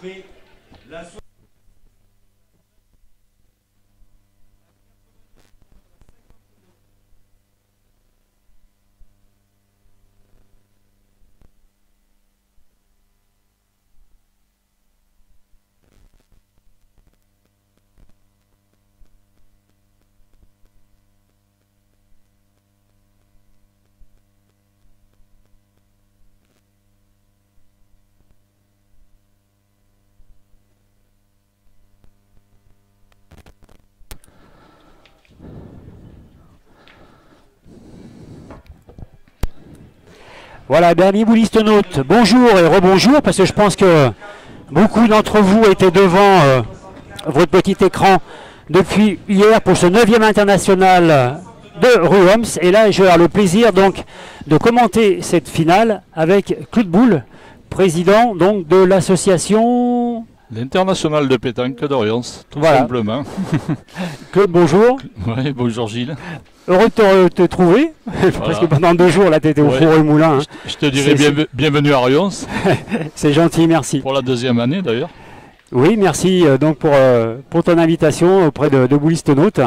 P. La Voilà, Bernie Boulistonaute, bonjour et rebonjour, parce que je pense que beaucoup d'entre vous étaient devant euh, votre petit écran depuis hier pour ce 9e international de Ruoms. Et là, je le plaisir donc de commenter cette finale avec Claude Boulle, président donc de l'association. L'international de pétanque d'Orions, tout Voilà. simplement. Claude, bonjour. Ouais, bonjour Gilles. Heureux de te, trouver, parce que pendant deux jours, là, tu étais au Ouais. four et moulin. hein. Je te dirais bienvenue à Orions, C'est gentil, merci. pour la deuxième année d'ailleurs. Oui, merci euh, donc pour, euh, pour ton invitation auprès de, de Boulistonaute.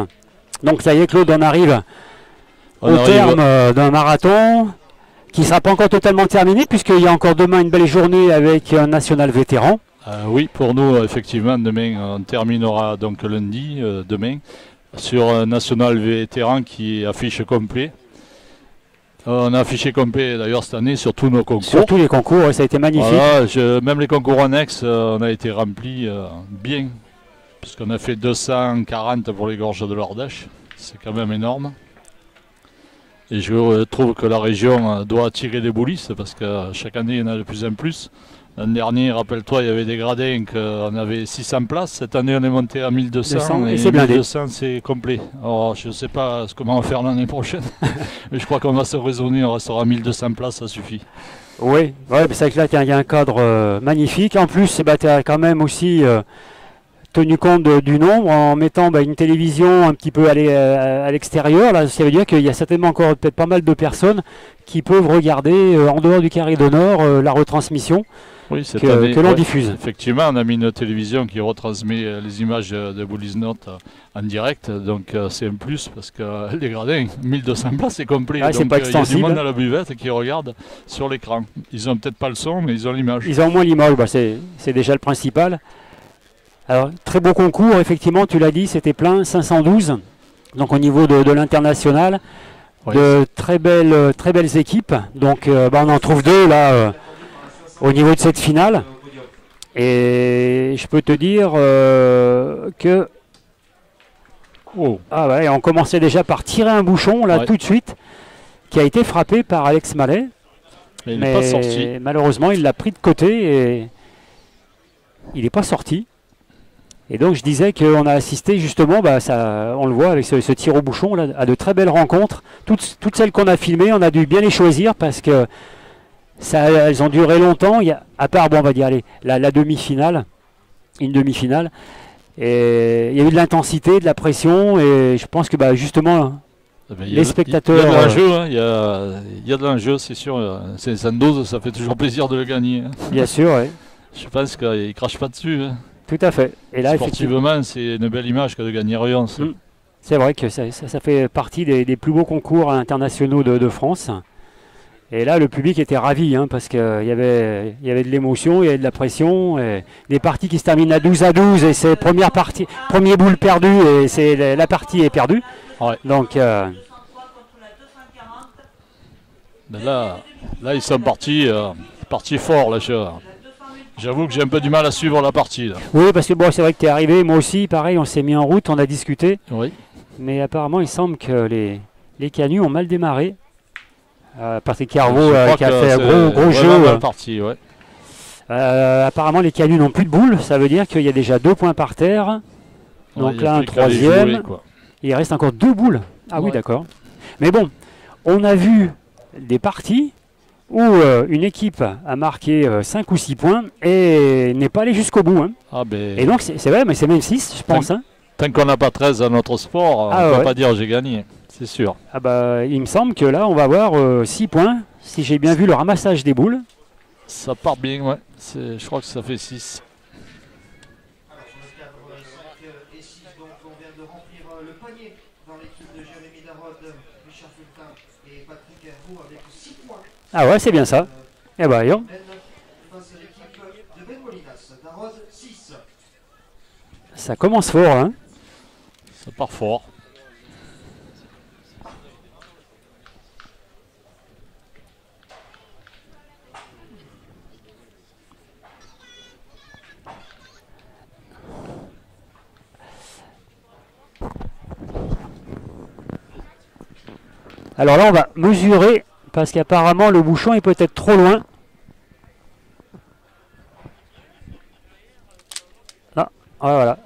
Donc ça y est, Claude, on arrive On au arrive- terme euh, d'un marathon qui ne sera pas encore totalement terminé puisqu'il y a encore demain une belle journée avec un national vétéran. Euh, oui, pour nous, effectivement, demain, on terminera donc lundi, euh, demain, sur un national vétéran qui affiche complet. Euh, on a affiché complet d'ailleurs cette année sur tous nos concours. Sur tous les concours, ça a été magnifique. Voilà, je- même les concours annexes, on a été remplis bien, puisqu'on a fait 240 pour les gorges de l'Ardèche. C'est quand même énorme. Et je trouve que la région doit attirer des boulistes, parce que chaque année, il y en a de plus en plus. L'an dernier, rappelle-toi, il y avait des gradins qu'on avait 600 places. Cette année, on est monté à 1200. 200, et et c'est blindé. 1200, c'est complet. Alors, je ne sais pas ce comment on va faire l'année prochaine, mais je crois qu'on va se raisonner, on restera à 1200 places, ça suffit. Oui, ouais, c'est vrai que là, il y a un cadre euh, magnifique. En plus, tu as quand même aussi euh, tenu compte de- du nombre en mettant bah, une télévision un petit peu à à l'extérieur. Là, ça veut dire qu'il y a certainement encore peut-être pas mal de personnes qui peuvent regarder euh, en dehors du carré d'honneur euh, la retransmission Oui, que, année, que l'on ouais. diffuse. Effectivement, on a mis une télévision qui retransmet euh, les images euh, de Bullies Note euh, en direct, donc c'est un plus parce que les gradins, 1200 places, c'est complet. Ah, c'est donc pas il y a du monde à la buvette qui regarde sur l'écran. Ils ont peut-être pas le son, mais ils ont l'image. Ils ont au moins l'image, bah, c'est déjà le principal. Alors, très beau concours, effectivement, tu l'as dit, c'était plein, 512. Donc au niveau de, de l'international, de très belles, très belles équipes. Donc euh, bah, on en trouve deux là euh, au niveau de cette finale. Et je peux te dire euh, que Oh, ah ouais, on commençait déjà par tirer un bouchon là Ouais. tout de suite, qui a été frappé par Alex Mallet. mais il pas sorti. malheureusement, il l'a pris de côté et il n'est pas sorti. Et donc, je disais qu'on a assisté justement, bah, ça, on le voit avec ce, ce tir au bouchon, là, à de très belles rencontres. Toutes, toutes celles qu'on a filmées, on a dû bien les choisir parce que ça, elles ont duré longtemps. Il y a, à part, bon, on va dire, allez, la, la demi-finale, une demi-finale. Et il y a eu de l'intensité, de la pression, et je pense que bah, justement, Eh ben, les spectateurs, Il y a de euh, l'enjeu, hein, il, y a, il y a de l'enjeu, c'est sûr. C'est Sandoz, ça fait toujours plaisir de le gagner. hein. bien sûr, ouais, Je pense qu'il ne crache pas dessus. hein. tout à fait. Et là, effectivement. Sportivement, c'est une belle image que de gagner Rions. Mm. C'est vrai que ça, ça- ça fait partie des, des plus beaux concours internationaux de, de France. Et là, le public était ravi hein, parce qu'il y avait, y avait de l'émotion, il y avait de la pression. Et des parties qui se terminent à 12 à 12 et c'est première partie, premier boule perdu et c'est la, partie est perdue. Ouais. Donc, euh, Mais là, là, ils sont partis, euh, partis fort. Là, J'avoue que j'ai un peu du mal à suivre la partie. Là. oui, parce que bon, c'est vrai que tu es arrivé, moi aussi, pareil, on s'est mis en route, on a discuté. Oui. Mais apparemment, il semble que les, les canuts ont mal démarré. Euh, Patrick Carvaux euh, qui a fait un gros, gros jeu. euh, parti, ouais. Euh, apparemment, les canuts n'ont plus de boules. Ça veut dire qu'il y a déjà deux points par terre. Donc là, un troisième. jouer. Il reste encore deux boules. Ah oui, d'accord. Mais bon, on a vu des parties où euh, une équipe a marqué 5 ou 6 points et n'est pas allée jusqu'au bout. hein. Ah, ben, Et donc, c'est vrai, mais c'est même 6, je pense. hein. tant qu'on n'a pas 13 dans notre sport, Ah, on ne peut ouais. pas dire j'ai gagné. C'est sûr. Ah bah, il me semble que là, on va avoir 6 points. Si j'ai bien vu le ramassage des boules, Ça part bien, ouais. Je crois que ça fait 6. Alors, sur le cadre euh, 5 euh, et 6, donc on vient de remplir euh, le panier dans l'équipe de Jérémy Darod, Richard Fultin et Patrick Herbeau avec 6 points. Ah ouais, c'est bien ça. Euh, Eh voyons. Ben face à l'équipe de Molinas. Darod 6. Ça commence fort, hein. Ça part fort. Alors là, on va mesurer parce qu'apparemment le bouchon est peut-être trop loin. Là.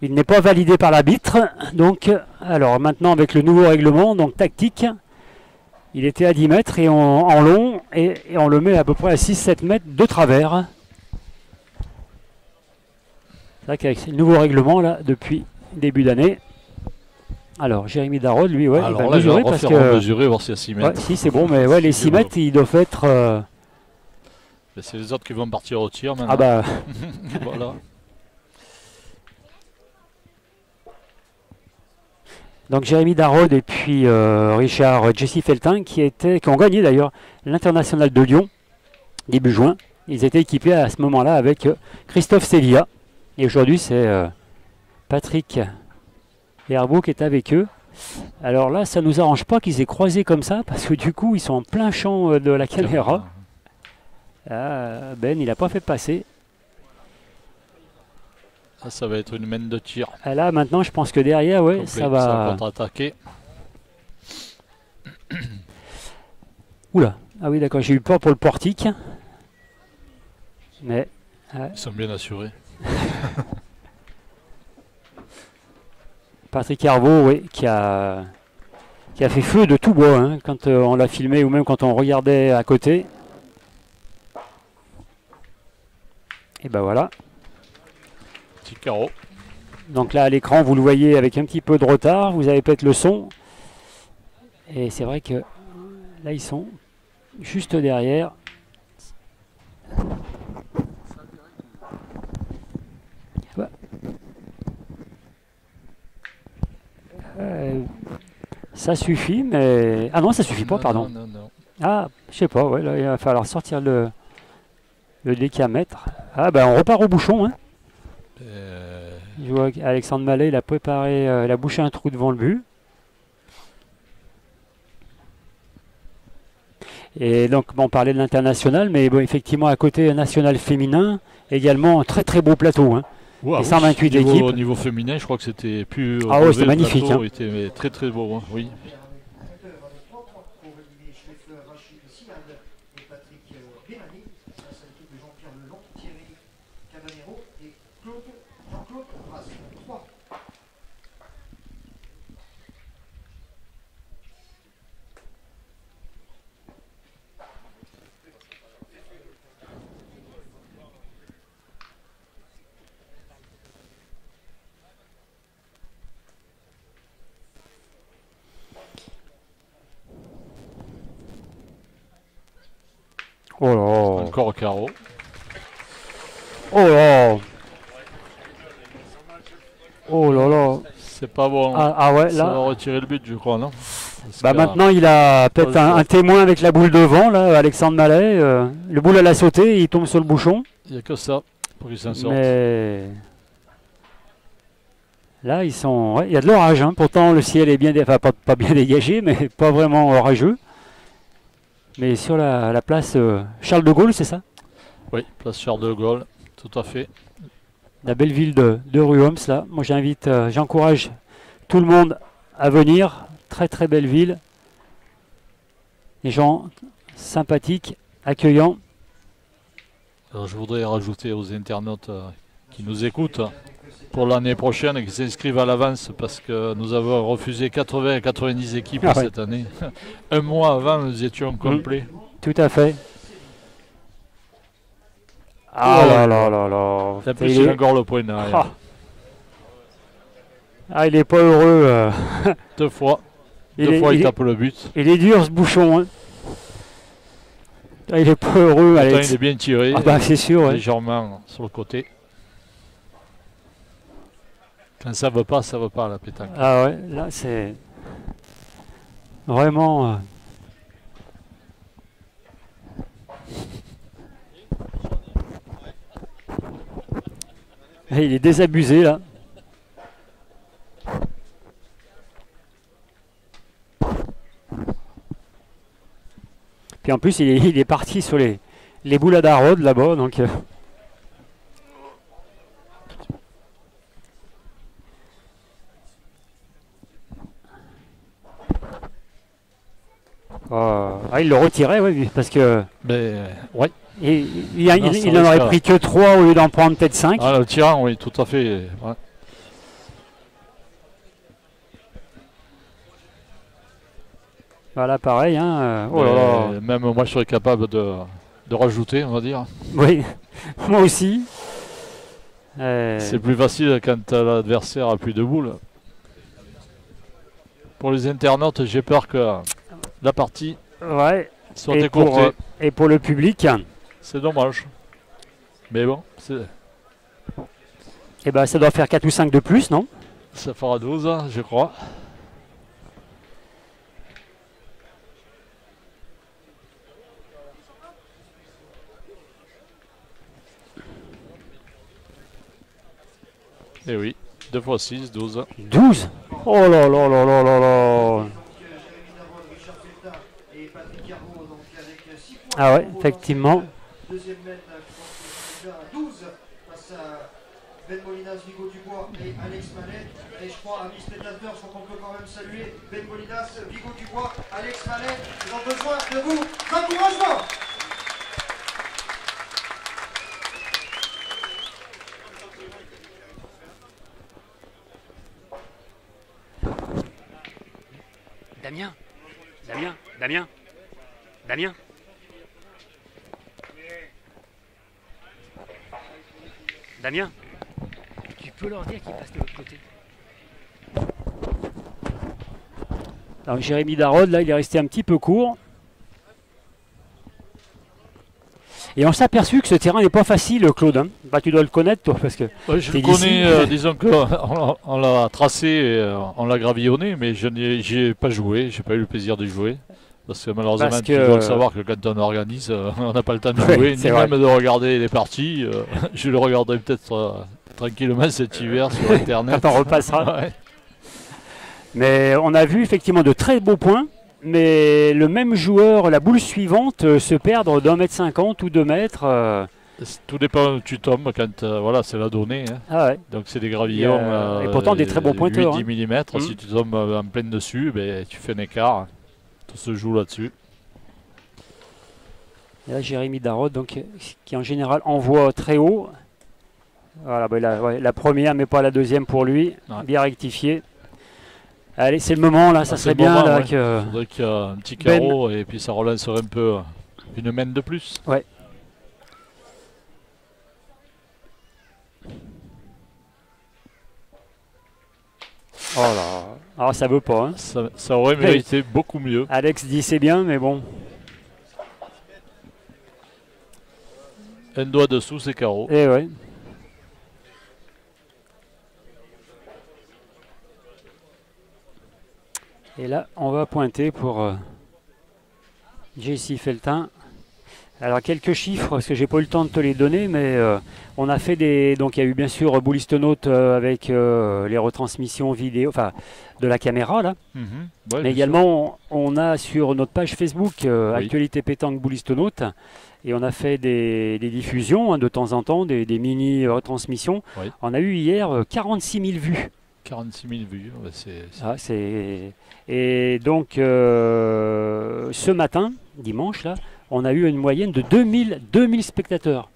Il n'est pas validé par l'arbitre. Donc, alors maintenant avec le nouveau règlement, donc tactique, il était à 10 mètres et en long et, et on le met à peu près à 6-7 mètres de travers. C'est vrai qu'avec le nouveau règlement là, depuis début d'année. Alors, Jérémy Darod, lui, ouais, il va là, je mesurer vais parce que. mesurer, voir s'il y a 6 Ouais, mètres. si, c'est bon, mais ouais, les Si, 6 c'est bon. mètres, ils doivent être. euh, C'est les autres qui vont partir au tir maintenant. Ah bah, voilà. donc Jérémy Darod et puis euh, Richard Jesse Feltin qui, étaient, qui ont gagné d'ailleurs l'international de Lyon début juin. Ils étaient équipés à ce moment-là avec euh, Christophe Sevilla. Et aujourd'hui, c'est euh, Patrick Herbeau qui est avec eux. Alors là, ça nous arrange pas qu'ils aient croisé comme ça parce que du coup, ils sont en plein champ euh, de la caméra. Ah, ben, il n'a pas fait passer. Ça, ça va être une main de tir. Ah, là, maintenant, je pense que derrière, ouais, complet. ça va. contre-attaquer. Oula, ah oui, d'accord, j'ai eu peur pour le portique. Mais Ils sont bien assurés. Patrick Herbeau, oui, qui a, qui a fait feu de tout bois hein, quand euh, on l'a filmé ou même quand on regardait à côté. Et ben voilà. Petit carreau. Donc là, à l'écran, vous le voyez avec un petit peu de retard. Vous avez peut-être le son. Et c'est vrai que là, ils sont juste derrière. Ouais. Euh, ça suffit, mais... Ah non, ça suffit pas, Non, pardon. Non, non, non. Ah, je sais pas, ouais, là, il va falloir sortir le, le décamètre. Ah, ben on repart au bouchon, hein. Euh, Je vois qu'Alexandre Mallet, il a préparé, euh, il a bouché un trou devant le but. Et donc, bon, on parlait de l'international, mais bon, effectivement, à côté national féminin, également un très très beau plateau. hein. Et 128 niveau, équipes. Au niveau féminin, je crois que c'était plus. Ah ouais, relevé, c'était magnifique, hein. était très très beau, hein, oui. Compteur avec 3 points pour Olivier Schleffler, Rachid Simard et Patrick euh, Bellani. Face à l'équipe de Jean-Pierre Lelon, Thierry Cabanero et Claude, Jean-Claude Brasse. 3. Oh là Encore au carreau. Oh là Oh là là C'est pas bon. Ah, ah ouais, Ça va retirer le but, je crois, non Parce Bah que, maintenant, il a peut-être un, témoin avec la boule devant, là, Alexandre Mallet. euh, le boule, elle a sauté, il tombe sur le bouchon. Il n'y a que ça pour qu'il s'en sorte. Mais là, ils sont. ouais, il y a de l'orage. hein. Pourtant, le ciel est bien, dé- enfin, pas, pas bien dégagé, mais pas vraiment orageux. Mais sur la, la place euh, Charles de Gaulle, c'est ça? Oui, place Charles de Gaulle, tout à fait. La belle ville de, de Ruoms, là. Moi, j'invite, euh, j'encourage tout le monde à venir. Très, très belle ville. Les gens sympathiques, accueillants. Alors, je voudrais rajouter aux internautes euh, qui nous écoutent pour l'année prochaine et qui s'inscrivent à l'avance parce que nous avons refusé 80 à 90 équipes Ah ouais. cette année. Un mois avant, nous étions complets. Tout à fait. Ah Oh. là là là là. En plus, Il encore le point. Ah. Ah, il est pas heureux. euh. Deux fois. Il Deux est- fois, il, il est- tape le but. Il est dur ce bouchon. hein. Ah, il est pas heureux, Pourtant, il est bien tiré, Ah bah c'est sûr, ouais. légèrement sur le côté. Ça veut pas, ça veut pas la pétanque. Ah ouais, là c'est vraiment. euh, il est désabusé là. Puis en plus, il est, il est parti sur les, les boules à là-bas. Donc, euh, ah, il le retirait, oui, parce que Ben, ouais. il, il, a- Non, il- ça il en aurait pris que 3 au lieu d'en prendre peut-être 5. Ah, le tirant, oui, tout à fait. ouais. Voilà, pareil. Hein. euh, oh là là. Mais Même moi, je serais capable de, de rajouter, on va dire. Oui, moi aussi. Euh, C'est plus facile quand l'adversaire a plus de boules. Pour les internautes, j'ai peur que la partie ouais. Et pour, euh, et pour le public, C'est dommage. Mais bon, c'est- eh ben, ça doit faire 4 ou 5 de plus, non? Ça fera 12, hein, je crois. Et oui, 2 x 6, 12. 12 Oh là là là là là là Donc, euh, Jérémy Darod, Richard Feltin et Patrick Carreau, donc avec 6 points. Ah ouais, effectivement. Deuxième mène, qui porte déjà à 12 face à Ben Molinas, Vigo Dubois et Alex Manet. Et je crois, amis spectateurs, je crois qu'on peut quand même saluer Ben Molinas, Vigo Dubois, Alex Manet. Ils ont besoin de vous. Encouragement Damien Damien Damien Damien Damien Tu peux leur dire qu'ils passent de l'autre côté. Alors Jérémy Darod, là, il est resté un petit peu court. Et on s'est aperçu que ce terrain n'est pas facile, Claude. hein. Bah, tu dois le connaître, toi, parce que Ouais, je le connais, euh, disons qu'on on l'a tracé, et, euh, on l'a gravillonné, mais je n'y ai, ai pas joué, j'ai pas eu le plaisir de jouer. Parce que malheureusement, Parce tu dois le savoir que quand on organise, euh, on n'a pas le temps de jouer, ni vrai. même de regarder les parties. euh, je le regarderai peut-être euh, tranquillement cet hiver sur Internet. quand on repassera. Ouais. Mais on a vu effectivement de très beaux points. Mais le même joueur, la boule suivante, se perdre d'un mètre cinquante ou deux mètres. Tout dépend où tu tombes, quand euh, voilà, c'est la donnée. hein. Ah ouais. Donc c'est des gravillons. Euh, et pourtant des très bons pointeurs, 8-10 mm. Mm. Si tu tombes en pleine dessus, ben, tu fais un écart. Tout se joue là-dessus. Et là, Jérémy Darod, donc, qui en général envoie très haut. Voilà, bah, la, ouais, la première, mais pas la deuxième pour lui. Ouais. Bien rectifié. Allez, c'est le moment là, ça Ah, serait bien moment, là ouais. que. Il faudrait qu'il y ait un petit Ben- carreau et puis ça relancerait un peu euh, une main de plus. Oh là. Ah, ça veut pas. hein. Ça, ça aurait mérité beaucoup mieux. Alex dit c'est bien, mais bon. Un doigt dessous, c'est carreau. Eh ouais. Et là, on va pointer pour euh, JC Feltin. Alors quelques chiffres, parce que j'ai pas eu le temps de te les donner, mais euh, on a fait des. Donc il y a eu bien sûr Boulistonaute euh, avec euh, les retransmissions vidéo, enfin de la caméra là. Mhm. Ouais, Mais également, on, on a sur notre page Facebook Oui. Actualité Pétanque Boulistonaute et on a fait des, des diffusions hein, de temps en temps, des, des mini-retransmissions. Oui. On a eu hier euh, 46 000 vues. sûr. 46 000 vues. ouais, c'est- Ah. Et donc, ce matin, dimanche, là, on a eu une moyenne de 2000, 2000 spectateurs.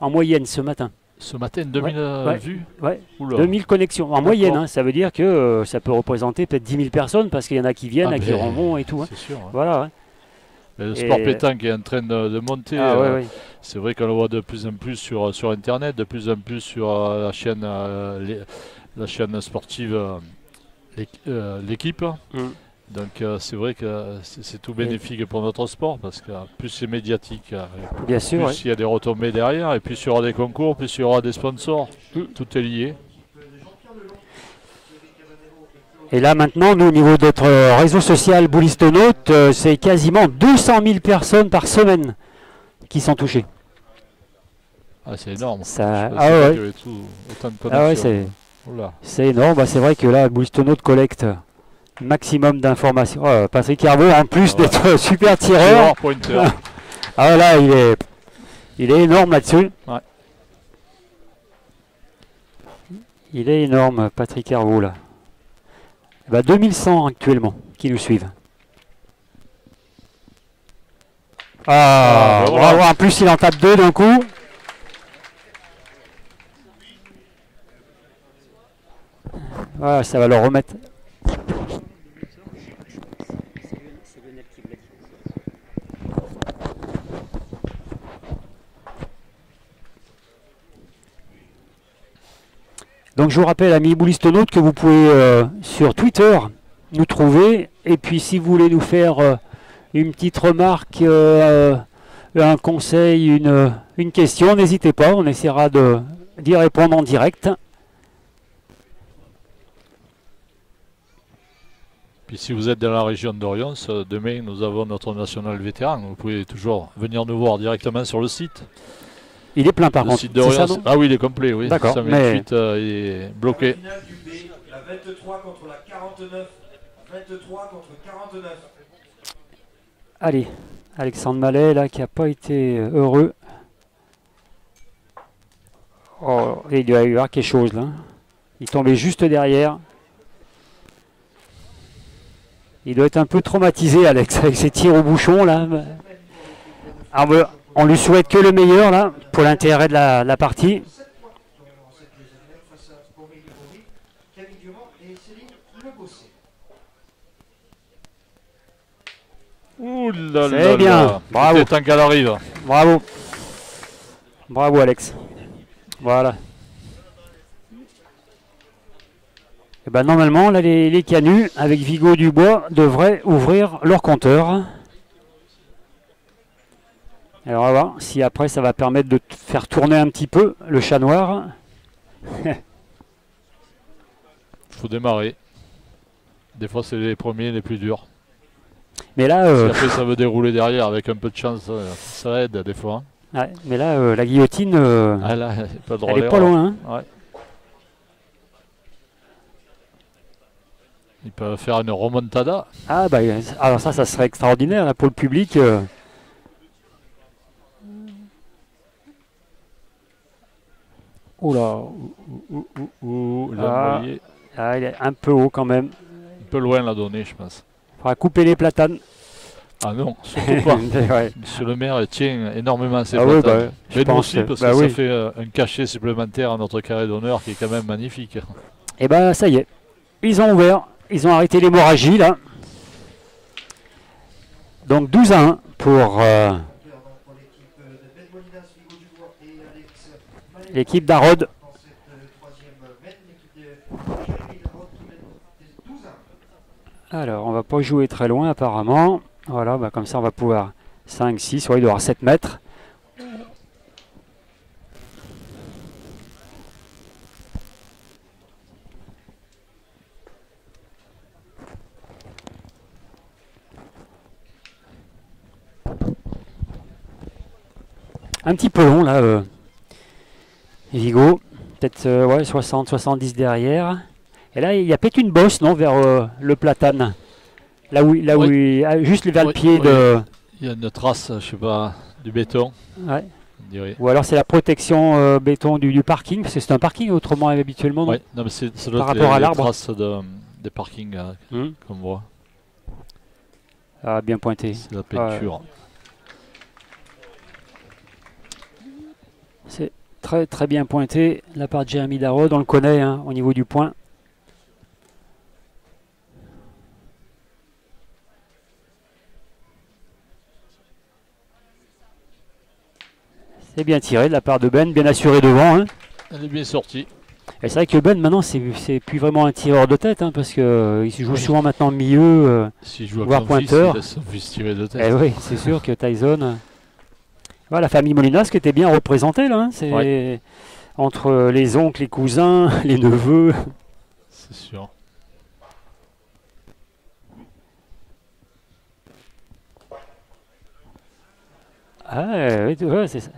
En moyenne, ce matin. Ce matin, 2000 euh, ouais. vues. Ouais, Oula. 2000 connexions. En moyenne, hein, ça veut dire que euh, ça peut représenter peut-être 10 000 personnes parce qu'il y en a qui viennent, Ah à qui remontent et tout. hein. C'est sûr. hein. Voilà. le Et- sport pétanque est en train de, de monter. Ah, euh. C'est vrai qu'on le voit de plus en plus sur, sur Internet, de plus en plus sur euh, la chaîne, les- la chaîne sportive, l'équ- l'équipe. Mm. Donc euh, c'est vrai que c'est tout bénéfique pour notre sport parce que plus c'est médiatique, euh, Bien plus sûr. ouais. il y a des retombées derrière et plus il y aura des concours, plus il y aura des sponsors. Mm. Tout est lié. Et là maintenant, nous au niveau de notre euh, réseau social Boulistonaute, euh, c'est quasiment 200 000 personnes par semaine qui sont touchées. Ah, c'est énorme. Ça- ah pas ouais. tout- autant de Ah ouais, c'est énorme. Bah, c'est vrai que là, Boulistonaute collecte maximum d'informations. Oh, Patrick Herbeau, en plus Ah ouais. d'être super tireur, ah là, il est, il est énorme là-dessus. Ouais. Il est énorme, Patrick Herbeau là. Eh ben, 2100 actuellement qui nous suivent. Ah, Ah, bah voilà. bravo. En plus, il en tape deux d'un coup. Voilà, ça va le remettre. Donc je vous rappelle, amis boulistonautes, que vous pouvez euh, sur Twitter nous trouver. Et puis si vous voulez nous faire euh, une petite remarque, euh, un conseil, une, une question, n'hésitez pas, on essaiera d'y répondre en direct. Puis si vous êtes dans la région d'Orion, ce- demain nous avons notre national vétéran. Vous pouvez toujours venir nous voir directement sur le site. Il est plein par le contre. site ça, ah oui, il est complet, oui. D'accord, 128, euh, il est bloqué. La finale du B, la 23 contre la 49. 23 contre 49. Allez, Alexandre Mallet là qui n'a pas été euh, heureux. Oh, il doit y avoir quelque chose là. Il tombait juste derrière. Il doit être un peu traumatisé Alex avec ses tirs au bouchon là. Ah, bah, on lui souhaite que le meilleur là pour l'intérêt de la, la partie. 7 points dans cette deuxième finale face à Aurélie Bory, Camille Durand et Céline Le Bossé. Ouh là C'est là bien. là. Bravo. Temps qu'elle arrive. Bravo. Bravo Alex. Voilà. Et ben normalement, là, les, les canuts avec Vigo Dubois devraient ouvrir leur compteur. Alors on va voir si après ça va permettre de faire tourner un petit peu le chat noir. Il faut démarrer. Des fois, c'est les premiers les plus durs. Mais là, euh, après, ça veut dérouler derrière avec un peu de chance, euh, ça aide des fois. ouais, mais là euh, la guillotine, euh, Ah là, pas de elle est pas loin. hein. Ouais. Ils peuvent faire une remontada. Ah bah alors ça, ça serait extraordinaire là, pour le public. Oula, Ouh, Ah. ah, il est un peu haut quand même. un peu loin la donnée, je pense. Il faudra couper les platanes. Ah non, surtout pas. Ouais. Monsieur le maire tient énormément à ses Ah oui, platanes. bah, je Mais nous aussi, que- parce bah que oui. ça fait euh, un cachet supplémentaire à notre carré d'honneur qui est quand même magnifique. Et ben ça y est, ils ont ouvert, ils ont arrêté l'hémorragie là. Donc 12 à 1 pour euh, Vainqueur, donc, pour l'équipe euh, de Ben Molinas, Vigo Dubois et Alex Mallet. l'équipe d'Arod. Dans cette euh, troisième mène, l'équipe de Jérémy Larode qui mène des 12 à 1. Alors on va pas jouer très loin apparemment. Voilà, bah, comme ça on va pouvoir 5, 6, ouais, il doit avoir 7 mètres. Un petit peu long là, euh, Vigo. Peut-être euh, ouais, 60, 70 derrière. Et là, il y a peut-être une bosse, non, vers euh, le platane. Là où, là où Oui. il- ah, juste vers le Oui, pied oui. de. Il y a une trace, je sais pas, du béton, Ouais. Ou alors c'est la protection euh, béton du, du parking, parce que c'est un parking autrement habituellement. Ouais, non, mais c'est Par rapport les- à l'arbre. traces de, des parkings Hmm. qu'on voit. Ah, bien pointé. C'est la peinture. C'est très très bien pointé la part de Jérémy Darod. On le connaît hein, au niveau du point. C'est bien tiré de la part de Ben, bien assuré devant. hein. Elle est bien sortie. Et c'est vrai que Ben maintenant c'est plus vraiment un tireur de tête hein, parce que euh, se joue souvent maintenant milieu. euh, S'il joue à Voir son fils, pointeur. il laisse son fils tirer de tête. Eh oui, c'est sûr que Tyson. La famille Molinas qui était bien représentée là. hein, C'est entre les oncles, les cousins, les neveux. C'est sûr. Ah ouais, c'est ça.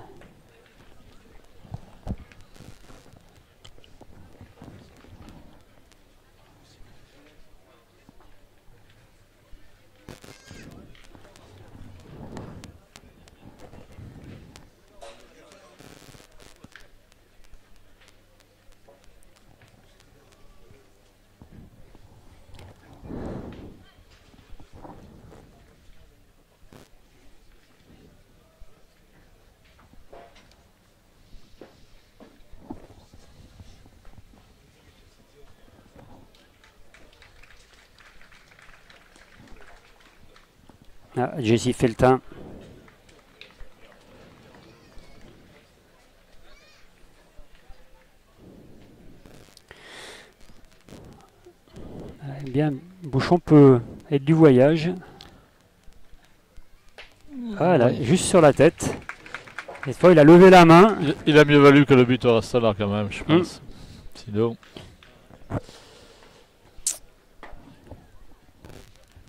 Ah, Jesse Feltin. Eh bien, Bouchon peut être du voyage. Voilà, Oui. juste sur la tête. Cette fois, il a levé la main. Il, a mieux valu que le but reste là quand même, je Hmm. pense. Sinon,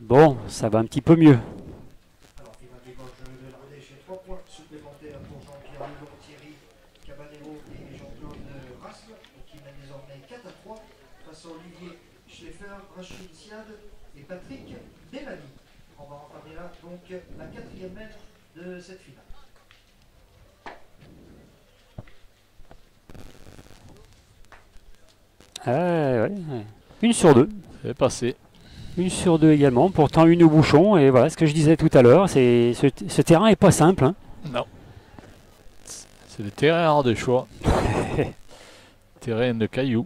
Bon, ça va un petit peu mieux. Alors, il va dégorge de l'Ardèche et 3 points supplémentaires pour Jean-Pierre Lelour, Thierry Cabanero et Jean-Claude Rasle, qui mène désormais 4 à 3 Olivier Schleffer, Rachid Siad et Patrick Delany. On va entamer là donc la quatrième mètre de cette finale. Ah, ouais, ouais. Une sur deux. c'est passé. Une sur deux également. Pourtant, une au bouchon. Et voilà ce que je disais tout à l'heure. C'est ce, ce terrain est pas simple. hein. Non. C'est des terrains de choix. Terrain de cailloux.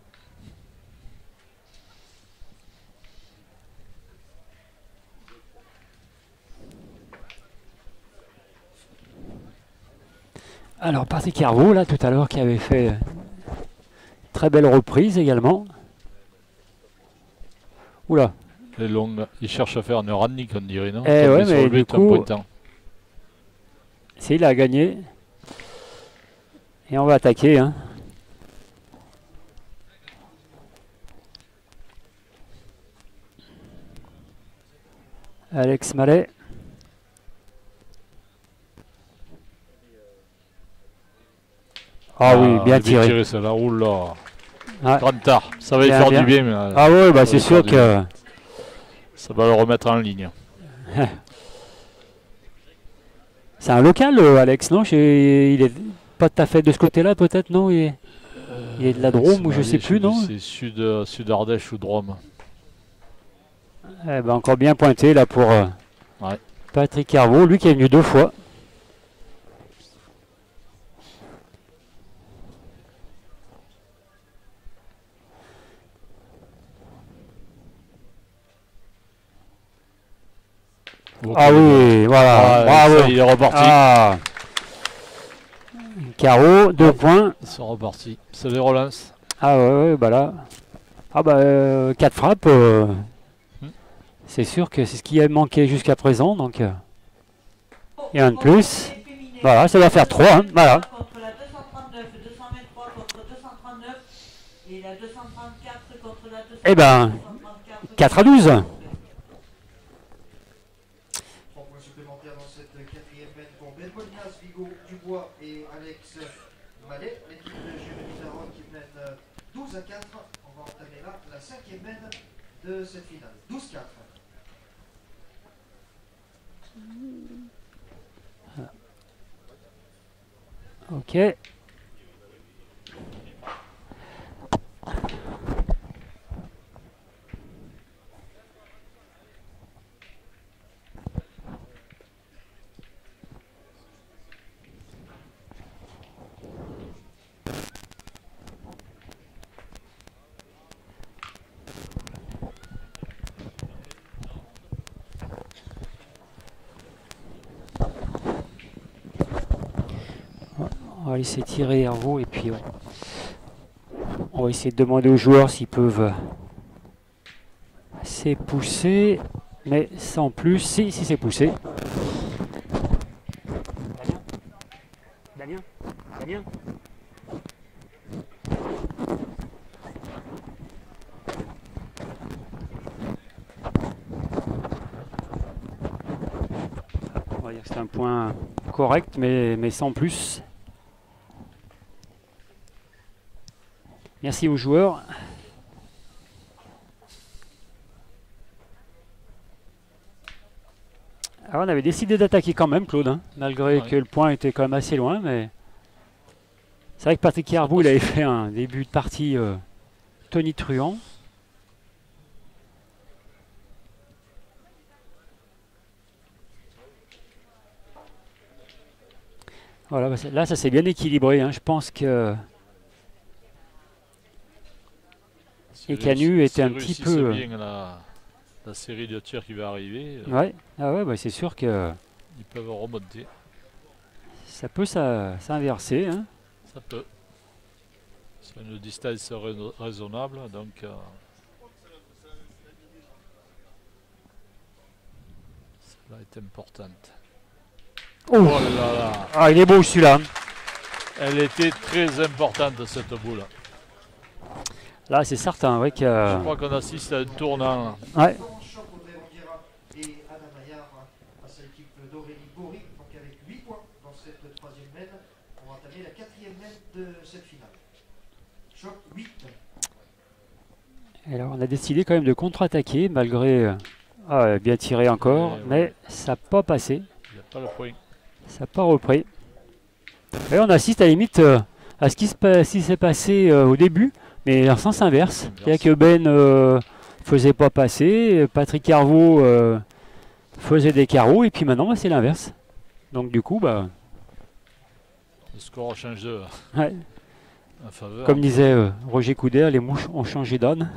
Alors, Patrick Hervaux, là, tout à l'heure, qui avait fait euh, très belle reprise également. Oula, Les longues. Il cherche à faire une rannick, on dirait, non? Eh ouais, mais du coup- c'est il a gagné. Et on va attaquer. hein. Alex Mallet. Ah oui, bien il a tiré. ça là. Oula. Ah. Tard. Ça va lui Bien, faire bien. du bien, mais euh, Ah ouais, bah c'est sûr que ça va le remettre en ligne. c'est un local, euh, Alex, non? Il est pas tout à fait de ce côté-là, peut-être, non? Il est... il est de la Drôme ou je sais plus, non? C'est sud, euh, sud Ardèche ou Drôme. Eh ben, encore bien pointé là pour euh, Ouais. Patrick Hervaux, lui qui est venu deux fois. Bon, Ah oui, voilà, Ah, bravo. ça, il est reparti. Ah. Carreau, deux points. Ils sont repartis. C'est les relances. Ah ouais, bah là. Ah bah, euh, quatre frappes. euh, Hmm. C'est sûr que c'est ce qui a manqué jusqu'à présent. Donc, euh, Et un de plus. Voilà, ça va faire trois, hein, voilà. Contre la 239, 223 contre 239 et la 234 contre la 234. Eh ben, 4 à 12. 3 points supplémentaires dans cette quatrième mètre pour Ben Boninas, Vigo, Dubois et Alex Mallet. L'équipe de Jérémy Daron qui mène euh, 12 à 4. On va entamer là la cinquième mètre de cette finale. 12-4. Ok. On va laisser tirer Hervaux et puis on, On va essayer de demander aux joueurs s'ils peuvent s'épousser. Mais sans plus, si, si c'est poussé. Damien Damien On va dire que c'est un point correct, mais, mais sans plus. Merci aux joueurs. Alors, on avait décidé d'attaquer quand même, Claude, hein, malgré Ouais. que le point était quand même assez loin. Mais c'est vrai que Patrick Yarbou, il avait fait un début de partie euh, tonitruant. Voilà, bah, là, ça s'est bien équilibré. hein. Je pense que Et Canu était un petit peu, euh, bien la, la série de tirs qui va arriver, euh, ouais, ah ouais, bah, c'est sûr que ils peuvent remonter. ça peut s'inverser. hein. Ça peut. C'est une distance raison- raisonnable, donc euh, cela est importante. Oh. Oh là là, Ah, il est beau celui-là. elle était très importante cette boule. Là, c'est certain, ouais, que, Je crois qu'on assiste à un tournant. ouais, Choc Audrey Banguera et Anna Maillard face à l'équipe d'Aurélie Bory, donc avec 8 points dans cette troisième mène. On va entamer la quatrième mène de cette finale. Choc 8. Et alors, on a décidé quand même de contre-attaquer, malgré euh, ah, bien tiré encore, Ouais, ouais. mais ça n'a pas passé, Il a pas le point. ça n'a pas repris. Et on assiste à la limite euh, à ce qui se pa- ce qui s'est passé euh, au début, mais en sens inverse. C'est-à-dire que Ben euh, faisait pas passer, Patrick Carvaux euh, faisait des carreaux, et puis maintenant, bah, c'est l'inverse. Donc du coup, bah, Le score change de ouais, en faveur. comme disait euh, Roger Coudert, les mouches ont changé d'âne.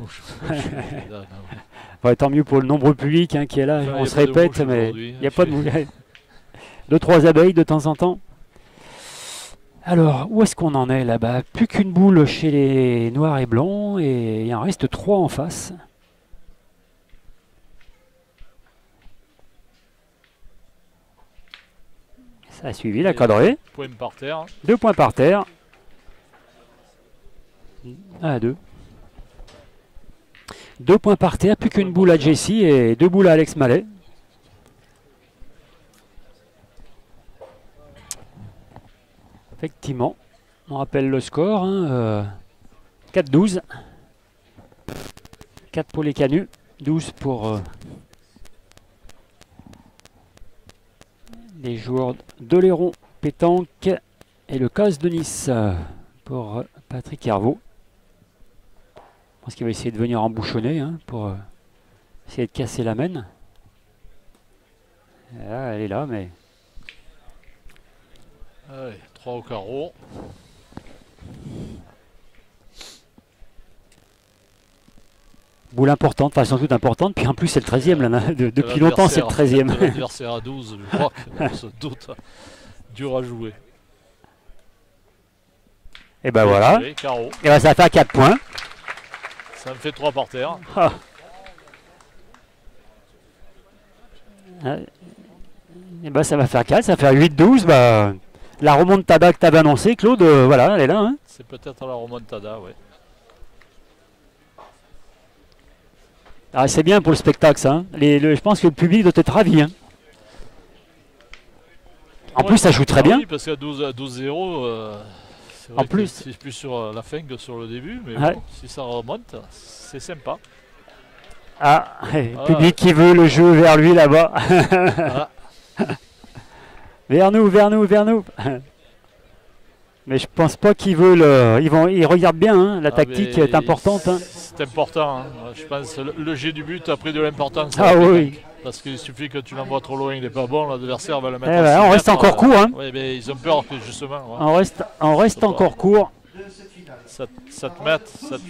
Ouais, tant mieux pour le nombreux public hein, qui est là, Enfin, on se de répète, mais aujourd'hui, il n'y a hein, pas de mouches. Deux, trois abeilles de temps en temps. Alors, où est-ce qu'on en est là-bas? Plus qu'une boule chez les noirs et blancs, et il en reste trois en face. Ça a suivi la cadrée. Point par terre. Deux points par terre. Ah, deux. Deux points par terre, plus qu'une boule à Jessie et deux boules à Alex Mallet. Effectivement, on rappelle le score. hein, euh, 4-12. 4 pour les canuts, 12 pour euh, les joueurs d'Oléron, Pétanque et le CAS de Nice euh, pour euh, Patrick Hervaux. Je pense qu'il va essayer de venir embouchonner hein, pour euh, essayer de casser la mène. Là, elle est là, mais Allez, 3 au carreau. boule importante, enfin sans doute importante. Puis en plus, c'est le 13e. Là, de- depuis longtemps, c'est le L'adversaire- 13e. L'adversaire à 12, je crois doute. Dur à jouer. et ben voilà. Et ben ça fait 4 points. Ça me fait 3 par terre. Et ben ça va faire 4, ça va faire 8-12. Bah, la remontada que tu avais annoncée, Claude, euh, voilà, elle est là. hein. C'est peut-être la remontada, ouais. Ah, c'est bien pour le spectacle, ça. hein. Les- le- je pense que le public doit être ravi. hein. En Ouais, plus, ça joue très ah bien. Oui, parce qu'à 12 à 12-0, euh, c'est En plus- c'est plus sur euh, la fin que sur le début, mais Ouais. bon, si ça remonte, c'est sympa. Ah, le Ah. public qui veut le jeu vers lui là-bas. Ah, vers nous, vers nous, vers nous. Mais je pense pas qu'ils veulent. euh, ils vont, ils regardent bien. hein, La Ah, tactique est importante. hein. C'est important. hein. Je pense le, le jet du but a pris de l'importance. Ah oui. Parce qu'il suffit que tu l'envoies trop loin, il n'est pas bon, l'adversaire va le Eh mettre. à ben, on reste encore court. hein. Ouais, mais ils ont peur que justement, ouais, On reste, on reste encore court. ça, ça te mette. ça te-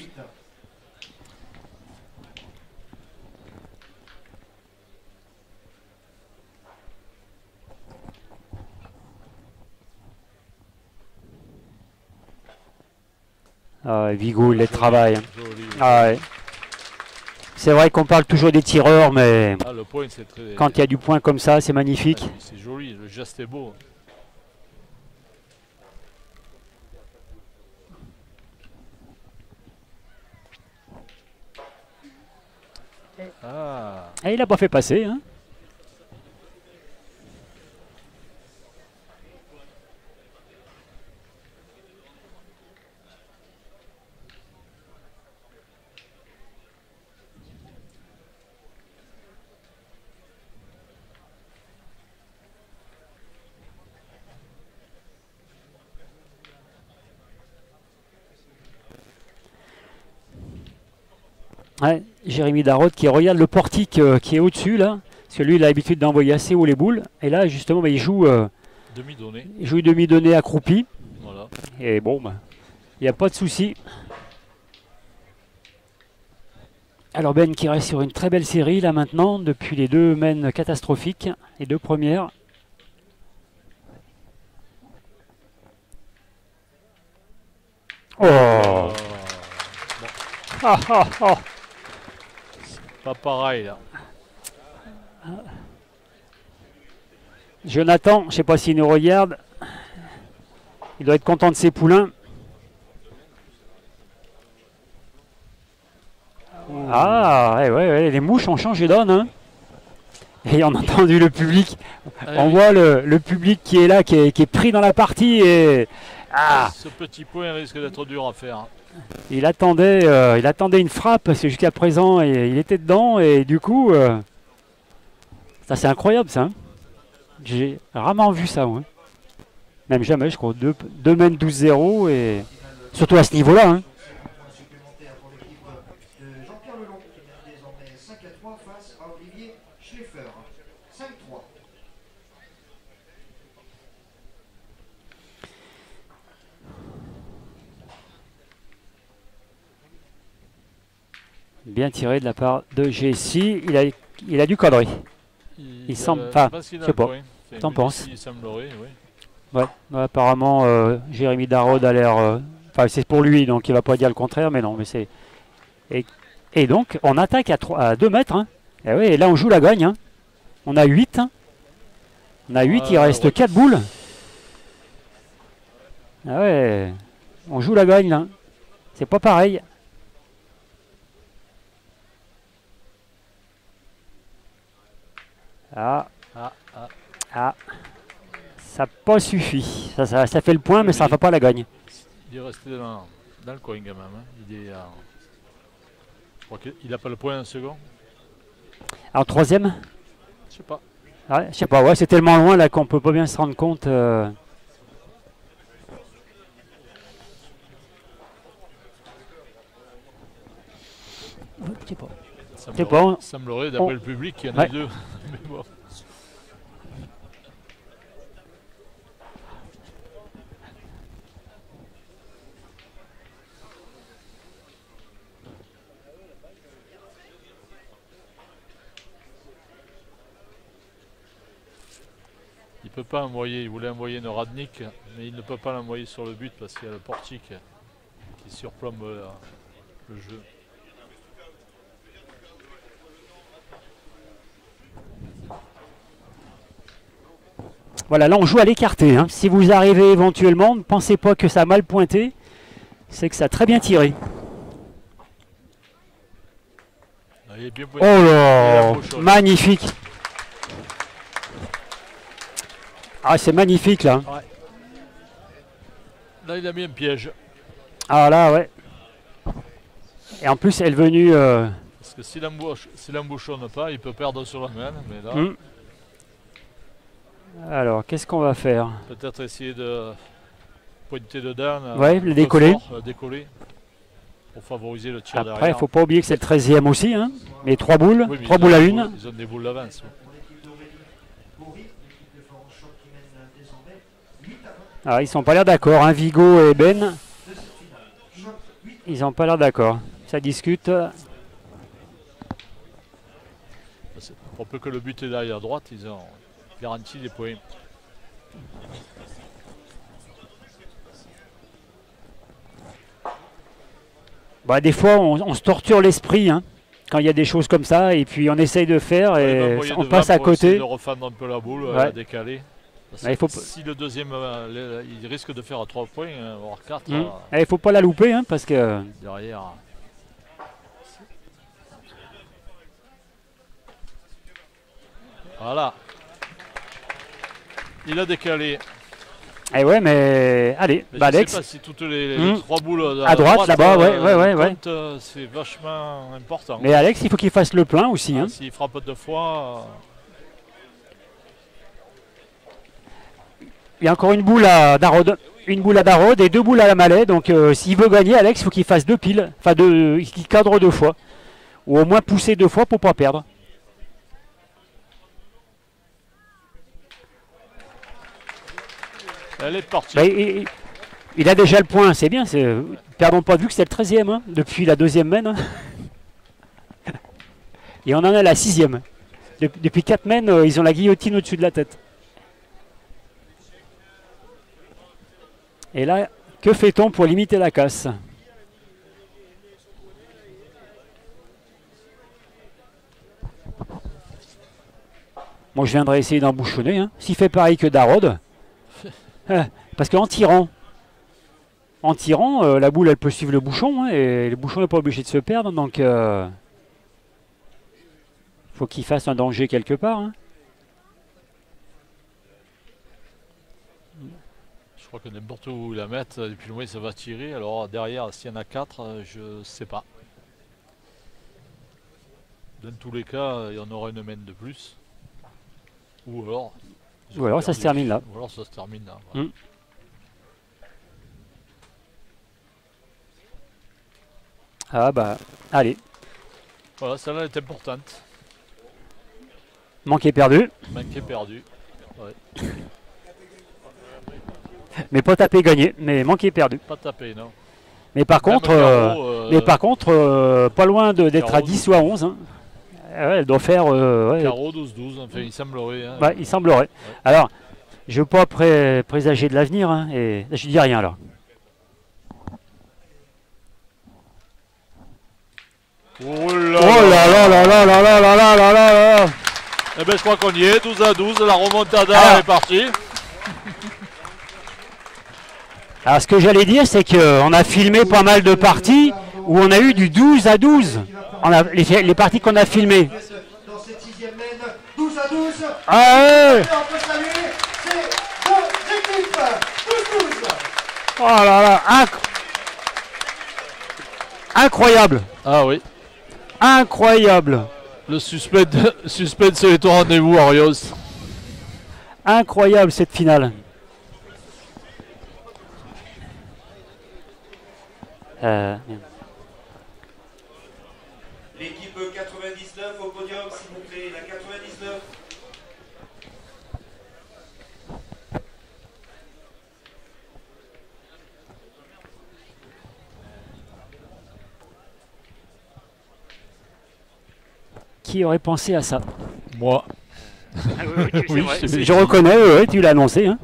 Ah, Vigo, il les travaille. hein. Ah ouais. C'est vrai qu'on parle toujours des tireurs, mais Ah, le point, c'est très. quand il y a du point comme ça, c'est magnifique. Ah, C'est joli, le geste est beau. Ah, Et il n'a pas fait passer. Hein. Ouais, Jérémy Darod qui regarde le portique euh, qui est au-dessus là. Parce que lui, il a l'habitude d'envoyer assez haut les boules. Et là, justement, bah, il joue, euh, demi-donné. il joue demi-donnée accroupi. Voilà. Et bon, bah, il n'y a pas de souci. Alors Ben qui reste sur une très belle série là maintenant, depuis les deux mènes catastrophiques, les deux premières. Oh bon, Ah, ah, ah. Pas pareil là. Jonathan, je ne sais pas s'il nous regarde. Il doit être content de ses poulains. Ah, ouais, ouais, ouais, les mouches ont changé d'onne. Hein. Et on a entendu le public. Ah On oui, voit le, le public qui est là, qui est, qui est pris dans la partie. Et ah, Ce petit point risque d'être dur à faire. Il attendait, euh, il attendait une frappe que jusqu'à présent, il, il était dedans. Et du coup, euh, ça c'est incroyable ça. hein. J'ai rarement vu ça. Même jamais, je crois. 2 deux, mènes 12-0 et surtout à ce niveau-là. hein. Point supplémentaire pour l'équipe de Jean-Pierre Lelon qui mène désormais 5 à 3 face à Olivier Schleffer. 5-3. Bien tiré de la part de Jessie. Il a, il a du connerie. Il semble- a- enfin, je sais pas. T'en penses Il semblerait, oui. Ouais, ouais, apparemment, euh, Jérémy Darod a l'air. euh, Enfin, c'est pour lui, donc il va pas dire le contraire, mais non, mais c'est. Et, et donc, on attaque à, 3, à 2 mètres. Hein. Et, oui, et là, on joue la gagne. hein. On a 8. On a 8, il Euh, reste ouais. 4 boules. Ah ouais, on joue la gagne là. C'est pas pareil. Ah, Ah, ah. ah. Ça n'a pas suffi. Ça, ça, ça fait le point, mais ça ne fait pas la gagne. Il est resté dans, dans le coin quand même. hein. Il est. euh, Je crois qu'il n'a pas le point un second. En troisième? Je sais pas. Ouais, je sais pas, ouais, c'est tellement loin là qu'on peut pas bien se rendre compte. euh. Je sais pas. Ça pas, on- semblerait, d'après on- le public, qu'il y en Ouais. a deux. Mais bon. Il peut pas envoyer, il voulait envoyer une Radnik, mais il ne peut pas l'envoyer sur le but parce qu'il y a le portique qui surplombe euh, le jeu. Voilà, là on joue à l'écarté. hein. Si vous arrivez éventuellement, ne pensez pas que ça a mal pointé. C'est que ça a très bien tiré. Il est bien Oh là. Magnifique Ah c'est magnifique là. Là, il a mis un piège. Ah là ouais. Et en plus elle est venue... euh, Parce que s'il embouche- s'il embouchonne pas, il peut perdre sur la main. Mais là, hmm. Alors qu'est-ce qu'on va faire peut-être essayer de pointer dedans. euh, Ouais, le décoller. fort, euh, décoller. Pour favoriser le tir Après il derrière. faut pas oublier que c'est le 13e aussi. Hein. Mais trois boules, Oui, mais trois boules à une. Ils ont des boules d'avance. ouais. Pour l'équipe d'Aurélie Bory, l'équipe de Florence Choc qui mène désormais 8 à 1 Ah, ils sont pas l'air d'accord. Hein. Vigo et Ben, de cette finale. Choc 8 ils ont pas l'air d'accord. Ça discute. Pour peu que le but est derrière droite, ils ont garanti des points. Bah, des fois, on, on se torture l'esprit hein, quand il y a des choses comme ça, et puis on essaye de faire et on passe à côté. De refendre un peu la boule, euh, Ouais. la décaler. Il faut Si le deuxième, euh, il risque de faire 3 points, euh, voire 4 Hmm. Eh, Il faut pas la louper hein, parce que derrière. Voilà. Il a décalé. eh ouais, mais allez, Mais bah, je Alex, sais pas si toutes les, les Hmm. trois boules À droite, là-bas, ouais, ouais, ouais, ouais. comptent, euh, c'est vachement important. mais Alex, il faut qu'il fasse le plein aussi. Ah, hein. S'il frappe deux fois, Il y a encore une boule à Darod, une boule à Darod et deux boules à la Malais. Donc euh, s'il veut gagner, Alex, il faut qu'il fasse deux piles, enfin deux, qu'il cadre deux fois, ou au moins pousser deux fois pour pas perdre. Est. Bah, il, a déjà le point, c'est bien. Perdons pas de vue que c'est le 13e hein, depuis la deuxième mène. hein. Et on en a la sixième. Dep- Depuis quatre mènes, euh, ils ont la guillotine au-dessus de la tête. Et là, que fait-on pour limiter la casse? Moi, je viendrai essayer d'embouchonner. hein. S'il fait pareil que Darod, parce qu'en tirant, en tirant, euh, la boule elle peut suivre le bouchon hein, et le bouchon n'est pas obligé de se perdre donc euh, faut qu'il fasse un danger quelque part. hein. Je crois que n'importe où ils la mettent, et puis loin ça va tirer. Alors derrière, s'il y en a 4, je sais pas. Dans tous les cas, il y en aura une main de plus. Ou alors. Ou alors ça se termine là. Ou alors ça se termine là. voilà. Mm. Ah bah allez, Voilà, celle-là est importante. manqué perdu, Manqué perdu. mais pas tapé gagné, mais manqué perdu. Pas tapé, non. Mais par Même contre, euh, carreau, euh, mais par contre, euh, pas loin de- d'être à carreau. 10 ou à 11. hein. Ah ouais, elle doit faire. euh, ouais, carreau 12-12, enfin il semblerait. hein. Ouais, il semblerait. Alors, je veux pas pré- présager de l'avenir, hein, et je dis rien là. Oh là Oh là là là là là là là là là là là Eh ben je crois qu'on y est, 12 à 12, la remontada Alors. est partie. Alors, ce que j'allais dire, c'est qu'on a filmé pas mal de parties où on a eu du 12 à 12. On a, les, les parties qu'on a filmées. Dans cette sixième mène, 12 à 12. Ah ouais on peut saluer ces deux équipes. 12-12. Oh là là inc- Incroyable Ah oui. Incroyable Le suspense, suspense est au rendez-vous, Arios. Incroyable cette finale. Euh, merde. L'équipe 99 au podium, s'il vous plaît. La 99. Qui aurait pensé à ça Moi. Oui, Je reconnais, ouais, tu l'as annoncé. hein.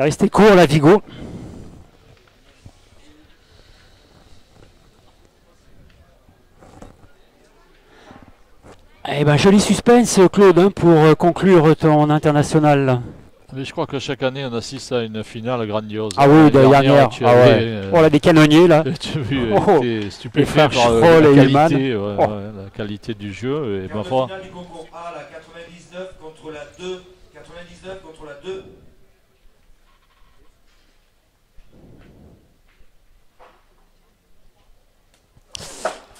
Il est resté court la Vigo. Eh ben joli suspense Claude hein, pour euh, conclure ton international. Mais je crois que chaque année on assiste à une finale grandiose. Ah oui, de dernière. tu Ah avais, ouais. euh, Oh là des canonniers là. tu as vu, Oh, stupéfait frères par euh, Schroll la qualité, ouais, Oh. ouais, la qualité du jeu. Et ma foi, finale du concours A, la 99 contre la 2. 99 contre la 2.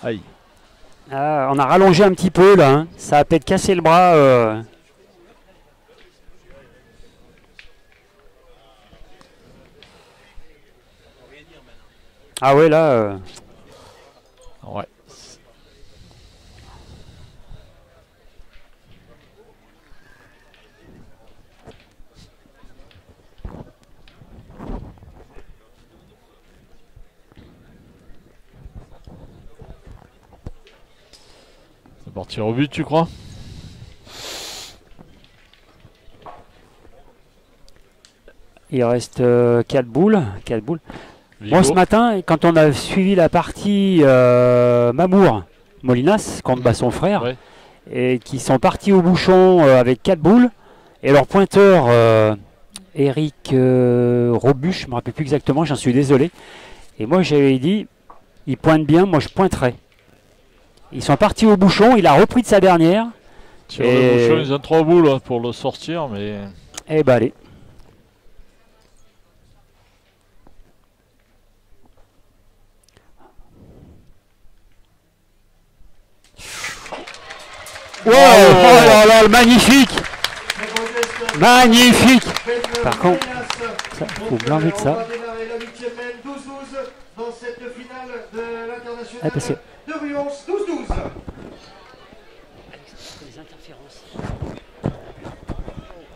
Aïe. Ah, on a rallongé un petit peu là. hein. Ça a peut-être cassé le bras. euh. Ah ouais, là, euh, Ouais. Partir au but, tu crois? Il reste 4 boules. quatre boules. Moi, Vigo. ce matin, quand on a suivi la partie euh, Mamour Molinas contre bah, son frère, Ouais. et qui sont partis au bouchon euh, avec 4 boules, et leur pointeur, euh, Eric euh, Robuche, je ne me rappelle plus exactement, j'en suis désolé. Et moi, j'avais dit, il pointe bien, moi je pointerai. Ils sont partis au bouchon, il a repris de sa dernière, Sur Et- le bouchon, ils ont trois boules hein, pour le sortir, mais et bah allez. Wow, oh là là, le magnifique, magnifique. Par contre, ça, faut blâmer de ça. va démarrer la huitième mène 12-12 dans cette finale de l'international Ah, parce que- Ruance 12-12.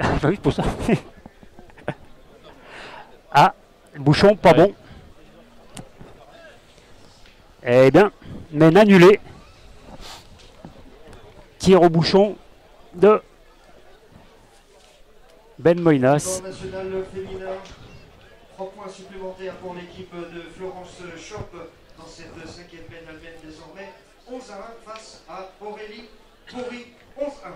Ah oui, pour ça. ah, le bouchon, pas Ouais. bon. Eh bien, mais annulé. Tir au bouchon de Ben Moinas. National féminin. 3 points supplémentaires pour l'équipe de Florence Schopp dans cette cinquième mène allemande désormais. 11 à 1 face à Aurélie Bourri. 11 à 1.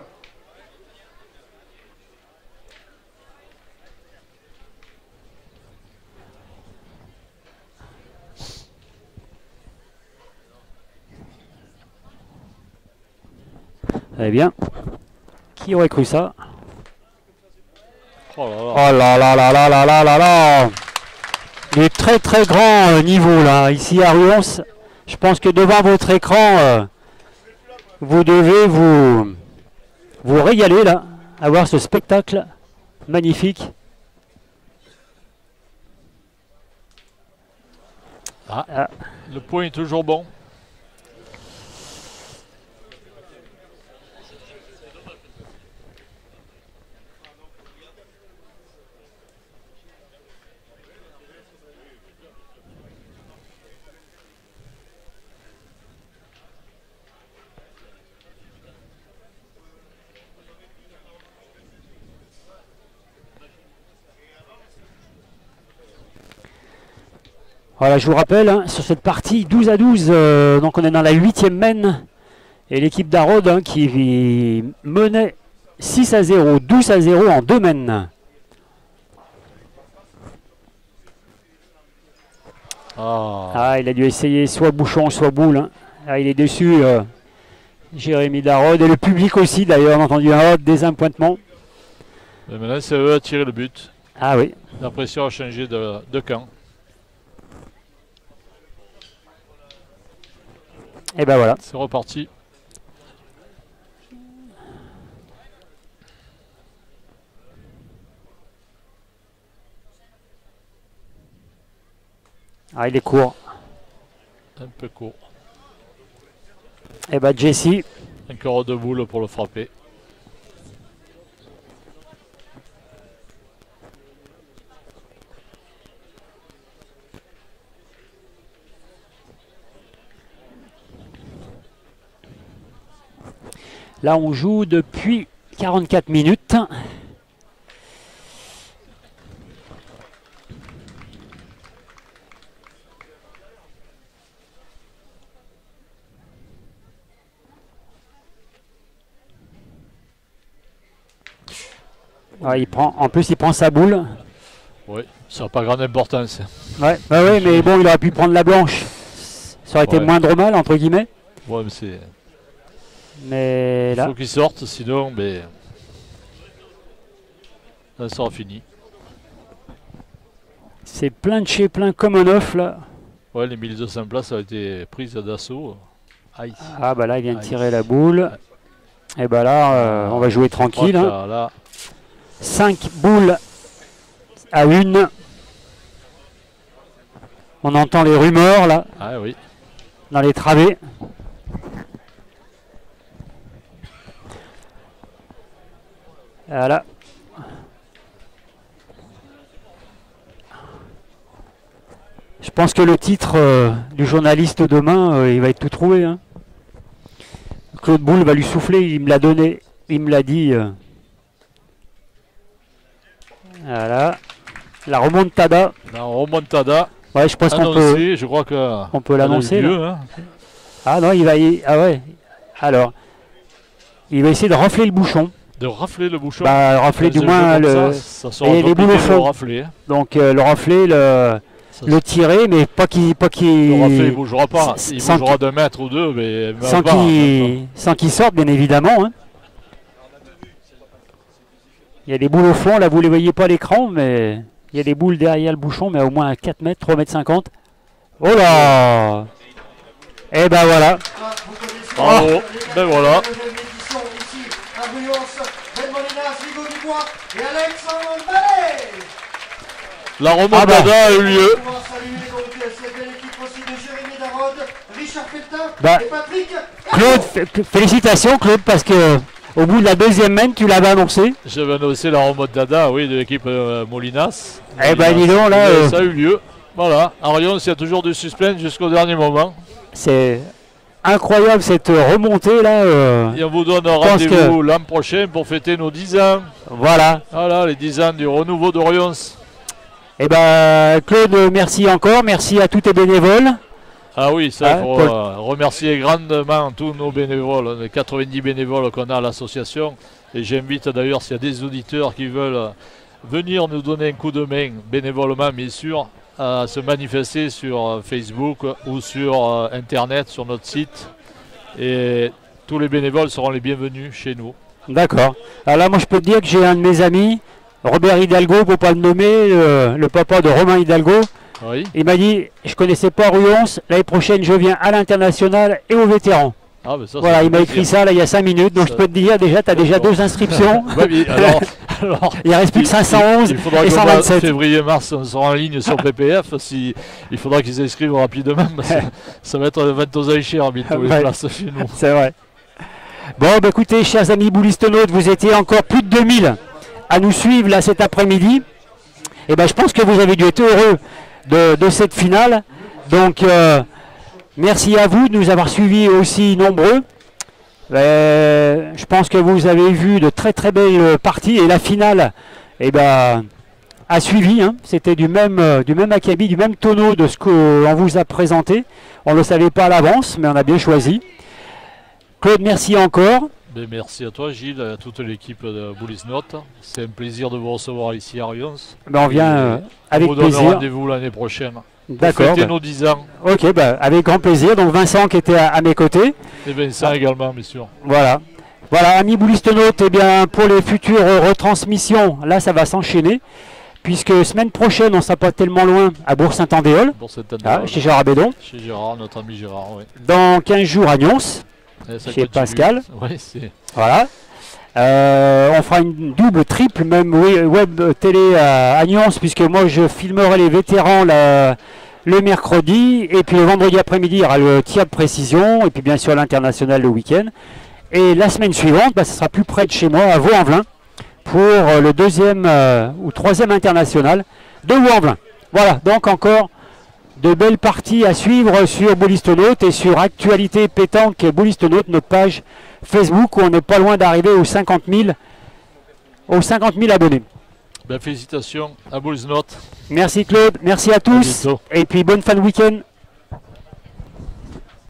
Eh bien, qui aurait cru ça? Oh là là. Oh là là là là là là Des très très grands euh, niveaux là, ici à Ruons. Je pense que devant votre écran, euh, vous devez vous, vous régaler là, à voir ce spectacle magnifique. Le point est toujours bon. Voilà, je vous rappelle, hein, sur cette partie 12 à 12, euh, donc on est dans la huitième mène. Et l'équipe d'Arod hein, qui menait 6 à 0, 12 à 0 en deux mènes. Ah, Ah, il a dû essayer soit bouchon, soit boule. hein. Ah, il est déçu, euh, Jérémy Darod. Et le public aussi, d'ailleurs, on a entendu un hot des appointements. Et maintenant, c'est eux à tirer le but. Ah oui, La pression a changé de, de camp. Et ben voilà. C'est reparti. Ah, il est court. Un peu court. Et ben Jesse, Encore deux boules pour le frapper. Là on joue depuis 44 minutes. Ah, il prend, en plus, il prend sa boule. Oui, ça n'a pas grande importance. Ouais, ouais, ouais, mais bon, il aurait pu prendre la blanche. Ça aurait été moindre mal, entre guillemets. Ouais, mais c'est. Mais Il faut qu'il sorte, sinon, ben. Ça sera fini. c'est plein de chez plein comme un œuf, là. Ouais, les 1200 places ont été prises d'assaut. Ah, bah là, il vient de tirer la boule. Et bah là, euh, on va jouer tranquille. que hein. Là, là, 5 boules à une. On entend les rumeurs là, Ah oui. dans les travées. Voilà. Je pense que le titre euh, du journaliste demain, euh, il va être tout trouvé. hein. Claude Boulle va lui souffler, il me l'a donné, il me l'a dit. euh. Voilà. La remontada. La remontada Ouais, je pense qu'on peut, je crois que on peut l'annoncer. hein. Ah non, il va y... Ah ouais. Alors, il va essayer de rafler le bouchon. De rafler le bouchon. Bah, rafler du moins le... Ça, et les boules au fond. rafler. Donc euh, le rafler, le, Ça, le tirer, mais pas qu'il pas Le qu'il rafler, il bougera pas. Il sans bougera d'un mètre ou deux, mais sans qu'il qu'il sorte, bien évidemment. hein. Il y a des boules au fond, là vous les voyez pas à l'écran, mais il y a des boules derrière le bouchon, mais au moins à 4 mètres, 3 mètres 50. Oh là Et ben voilà. Bravo. Ben voilà. Et Alexandre Ballet. La Ah remontada a eu lieu. On va saluer donc euh, cette belle équipe aussi de Jérémy Darod, Richard Feltin Bah, et Patrick. Claude, fé- félicitations Claude, parce que au bout de la deuxième main, tu l'avais annoncé. Je vais annoncer la remontada, oui, de l'équipe euh, Molinas. Eh ben, dis donc, là, euh, Ça a eu lieu. Voilà. Arion, il y a toujours du suspense jusqu'au dernier moment. C'est incroyable cette remontée là. euh, Et on vous donne rendez-vous l'an prochain pour fêter nos 10 ans. Voilà. Voilà, les 10 ans du renouveau d'Orions. Eh ben Claude, merci encore, merci à tous tes bénévoles. Ah oui, ça, il Ah, faut euh, remercier grandement tous nos bénévoles, les 90 bénévoles qu'on a à l'association. Et j'invite d'ailleurs, s'il y a des auditeurs qui veulent euh, venir nous donner un coup de main, bénévolement bien sûr, à se manifester sur euh, Facebook ou sur euh, Internet, sur notre site. Et tous les bénévoles seront les bienvenus chez nous. D'accord. Alors là, moi je peux te dire que j'ai un de mes amis, Robert Hidalgo, pour pas le nommer, le, le papa de Romain Hidalgo. Oui. Il m'a dit, je connaissais pas Ruons, l'année prochaine je viens à l'international et aux vétérans. Ah, ben ça, Voilà, ça il m'a écrit ça là il y a 5 minutes, donc Ça- je peux te dire déjà, tu as déjà deux inscriptions. Ouais, mais alors, alors, il reste plus que 511 Il faudra et que 127. février-mars, on sera en ligne sur PPF. Si, il faudra qu'ils s'inscrivent rapidement. parce que ça va être 20 aux enchères bientôt les Ouais. places chez nous. C'est vrai. Bon, bah écoutez, chers amis boulistonautes, vous étiez encore plus de 2000 à nous suivre là cet après-midi. Et ben, je pense que vous avez dû être heureux de, de cette finale. Donc, euh, merci à vous de nous avoir suivis aussi nombreux. Euh, je pense que vous avez vu de très très belles parties et la finale, eh ben, a suivi. hein. C'était du même, euh, du même acabit, du même tonneau de ce qu'on vous a présenté. On ne le savait pas à l'avance, mais on a bien choisi. Claude, merci encore. Ben, merci à toi, Gilles, et à toute l'équipe de Bullis Note. C'est un plaisir de vous recevoir ici à Rions. Ben, on vient euh, On avec vous donne plaisir. rendez-vous l'année prochaine. D'accord. fêter ben, nos 10 ans. ok, ben, avec grand plaisir. Donc Vincent qui était à, à mes côtés. Et Vincent également, bien sûr. Voilà. Voilà, amis boulistonautes, eh bien, pour les futures retransmissions, là, ça va s'enchaîner. Puisque semaine prochaine, on ne sera pas tellement loin à Bourg-Saint-Andéol, année. ah, chez Gérard Bédon. Chez Gérard, notre ami Gérard. Oui. Dans 15 jours à Nyons. Chez continue. Pascal. Oui, c'est. Voilà. Euh, on fera une double, triple, même web télé à, à Nyons, puisque moi je filmerai les vétérans le mercredi, et puis le vendredi après-midi, il y aura le de précision, et puis bien sûr l'international le week-end. Et la semaine suivante, bah, ce sera plus près de chez moi, à Vaux-en-Velin, pour le deuxième euh, ou troisième international de Vaux-en-Velin. Voilà, donc encore de belles parties à suivre sur Boulistonaute et sur Actualité Pétanque et Boulistonaute, notre page Facebook où on n'est pas loin d'arriver aux 50 000, aux 50 000 abonnés. Ben, félicitations à Bulls Note. Merci Claude, merci à tous et puis bonne fin de week-end.